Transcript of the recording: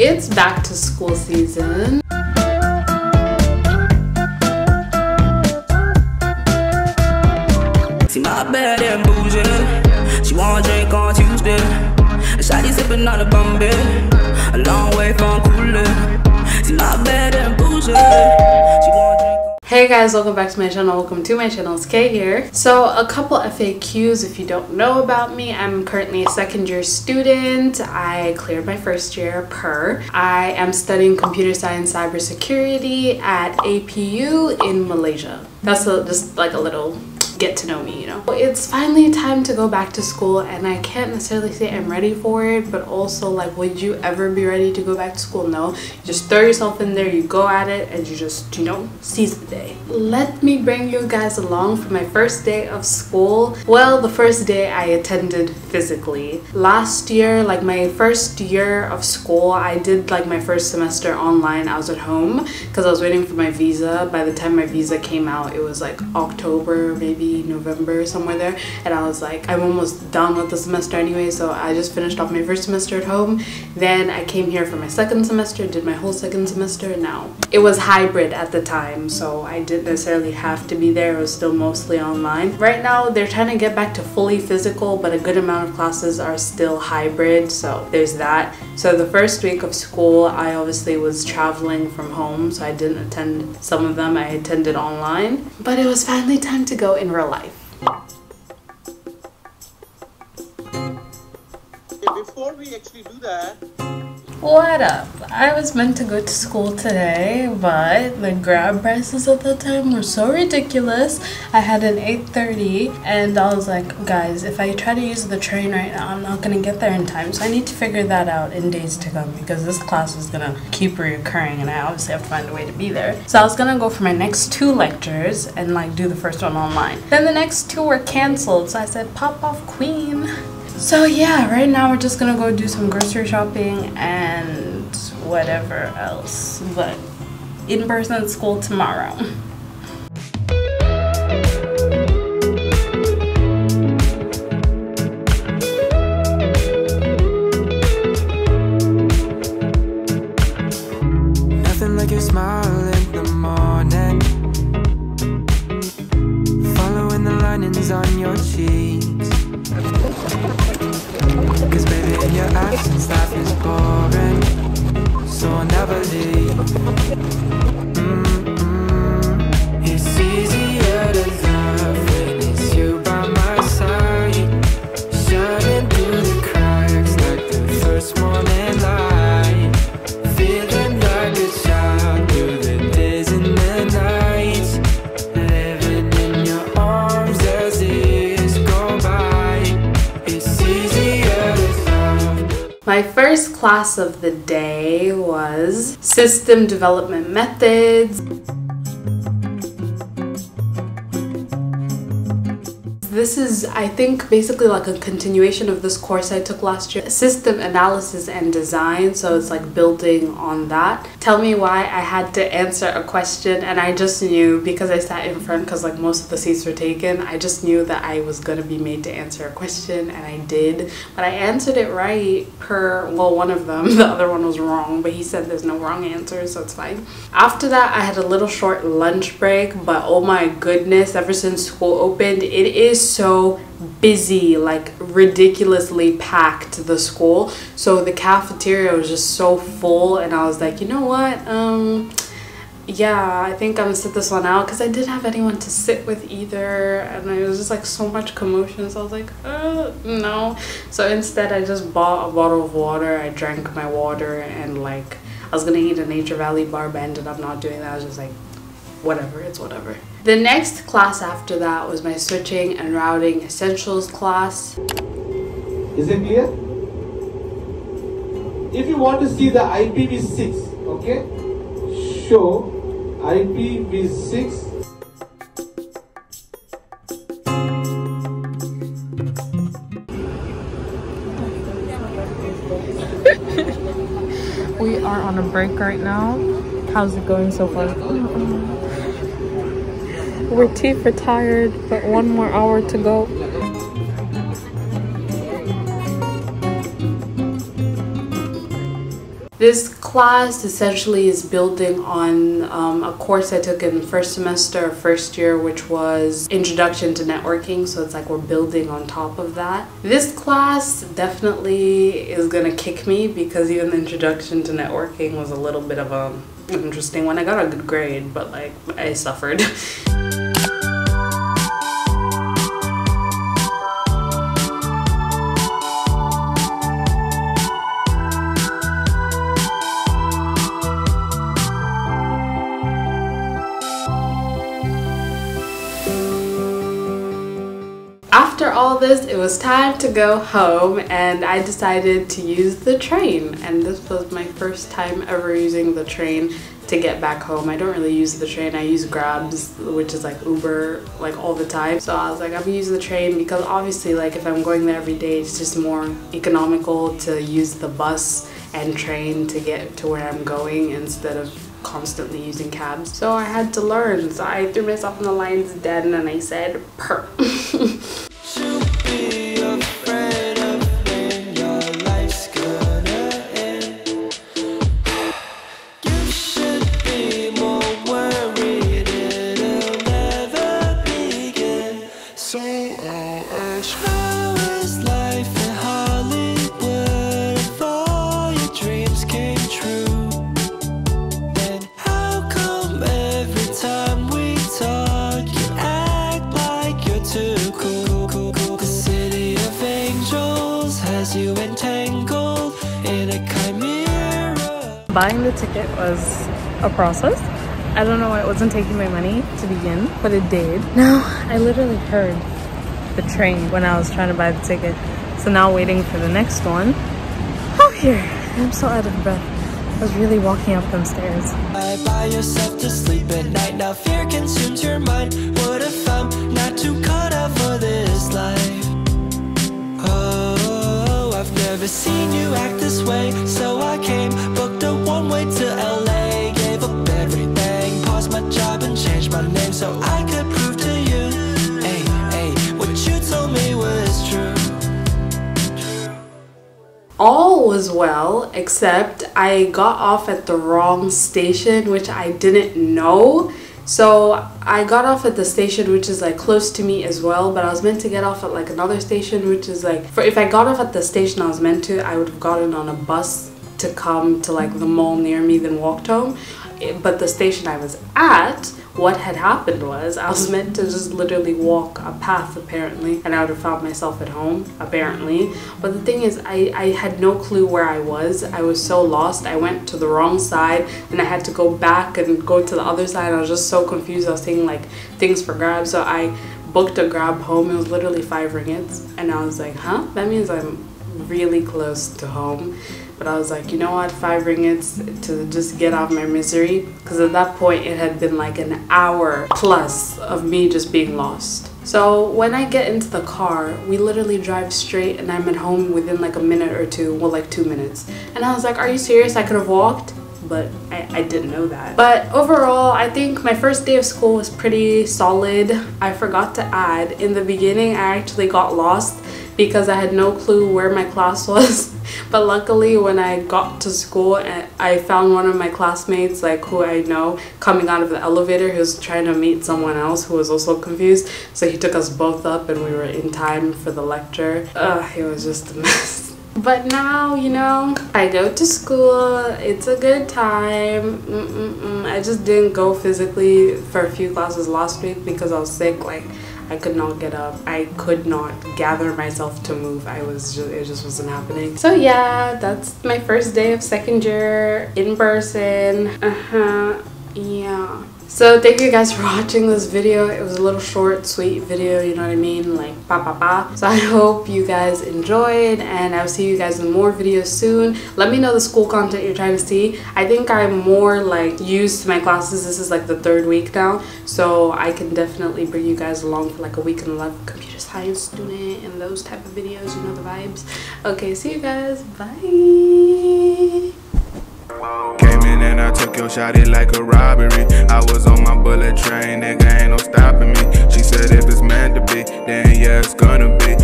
It's back to school season. See my and bougie. She wanna drink on Tuesday. Sipping on a Bombay. A long way from. See my and bougie. Hey guys, welcome back to my channel. Welcome to my channel. It's Kay here. So a couple FAQs if you don't know about me. I'm currently a second year student. I cleared my first year per. I am studying computer science cybersecurity at APU in Malaysia. That's a, just like a little get to know me, you know. It's finally time to go back to school and I can't necessarily say I'm ready for it, but also like would you ever be ready to go back to school? No. You just throw yourself in there, you go at it and you just, you know, seize the day. Let me bring you guys along for my first day of school. Well, the first day I attended physically. Last year, like my first year of school, I did like my first semester online. I was at home because I was waiting for my visa. By the time my visa came out, it was like October, maybe November, somewhere there. And I was like, I'm almost done with the semester anyway, so I just finished off my first semester at home. Then I came here for my second semester, did my whole second semester now. It was hybrid at the time, so I didn't necessarily have to be there. It was still mostly online. Right now, they're trying to get back to fully physical, but a good amount of classes are still hybrid, so there's that. So the first week of school, I obviously was traveling from home, so I didn't attend some of them. I attended online, but it was finally time to go in real life. Okay, before we actually do that, What up? I was meant to go to school today, but the grab prices at the time were so ridiculous. I had an 8:30 and I was like, guys, if I try to use the train right now, I'm not gonna get there in time. So I need to figure that out in days to come because this class is gonna keep reoccurring and I obviously have to find a way to be there. So I was gonna go for my next two lectures and like do the first one online. Then the next two were canceled, so I said, pop off queen. So yeah, right now we're just gonna go do some grocery shopping and whatever else. But in person school tomorrow. Nothing like your smile in the morning. Following the linings on your cheeks. Cause baby, in your absence, life is boring. So I'll never leave. My first class of the day was System Development Methods. This is, I think, basically like a continuation of this course I took last year. System analysis and design, so it's like building on that. Tell me why I had to answer a question and I just knew because I sat in front because like most of the seats were taken, I just knew that I was gonna be made to answer a question and I did. But I answered it right per, well, one of them. The other one was wrong, but he said there's no wrong answer, so it's fine. After that, I had a little short lunch break, but oh my goodness, ever since school opened, it is so busy, like ridiculously packed the school. So the cafeteria was just so full and I was like, you know what? Um yeah, I think I'm gonna sit this one out because I didn't have anyone to sit with either, and it was just like so much commotion. So I was like, uh, no. So instead, I just bought a bottle of water. I drank my water, and like I was gonna eat a Nature Valley bar, but ended up not doing that. I was just like, whatever, it's whatever. The next class after that was my switching and routing essentials class. is it clear? If you want to see the IPv6, okay, show IPv6 We are on a break right now. How's it going so far? Uh-uh. We're teeth are tired, but one more hour to go. This class essentially is building on um, a course I took in the first semester first year, which was Introduction to Networking. So it's like we're building on top of that. This class definitely is gonna kick me because even the Introduction to Networking was a little bit of a interesting one. I got a good grade, but like I suffered. after all this, it was time to go home and I decided to use the train. And this was my first time ever using the train to get back home. I don't really use the train. I use Grabs, which is like Uber, like all the time. So I was like, I'm gonna use the train because obviously like if I'm going there every day, it's just more economical to use the bus and train to get to where I'm going instead of constantly using cabs. So I had to learn. So I threw myself in the lion's den and I said, per. Buying the ticket was a process. I don't know why it wasn't taking my money to begin, but it did. Now, I literally heard the train when I was trying to buy the ticket. So now waiting for the next one. Oh, here. I'm so out of breath. I was really walking up them stairs. I buy yourself to sleep at night. Now fear consumes your mind. What if I'm not too caught seen you act this way. So I came, booked a one way to LA. Gave up everything, paused my job and changed my name so I could prove to you. Hey, hey, what you told me was true. all was well except I got off at the wrong station which I didn't know so I got off at the station which is like close to me as well but I was meant to get off at like another station which is like for if I got off at the station I was meant to I would have gotten on a bus to come to like the mall near me then walked home but the station I was at what had happened was I was meant to just literally walk a path apparently and I would have found myself at home apparently. But the thing is I, I had no clue where I was. I was so lost. I went to the wrong side and I had to go back and go to the other side. I was just so confused. I was seeing like things for grab so I booked a grab home. It was literally five ringgits. And I was like huh? That means I'm really close to home but I was like, you know what, five ringgits to just get off my misery. Because at that point, it had been like an hour plus of me just being lost. So when I get into the car, we literally drive straight and I'm at home within like a minute or two, well, like two minutes. And I was like, are you serious? I could have walked? But I, I didn't know that. But overall, I think my first day of school was pretty solid. I forgot to add, in the beginning, I actually got lost because I had no clue where my class was. But luckily, when I got to school, eh, I found one of my classmates, like who I know, coming out of the elevator. He was trying to meet someone else who was also confused. So he took us both up, and we were in time for the lecture. Ugh, it was just a mess. But now, you know, I go to school. It's a good time. Mm-mm-mm. I just didn't go physically for a few classes last week because I was sick. Like, I could not get up. I could not gather myself to move. I was just, it just wasn't happening. So yeah, that's my first day of second year in person. Uh-huh. Yeah. So thank you guys for watching this video. It was a little short, sweet video, you know what I mean? Like pa pa pa. So I hope you guys enjoyed and I'll see you guys in more videos soon. Let me know the school content you're trying to see. I think I'm more like used to my classes. This is like the third week now. So I can definitely bring you guys along for like a week in of computer science student and those type of videos, you know the vibes. Okay, see you guys. Bye. Your shot it like a robbery. I was on my bullet train, nigga, ain't no stopping me. She said if it's meant to be, then yeah, it's gonna be.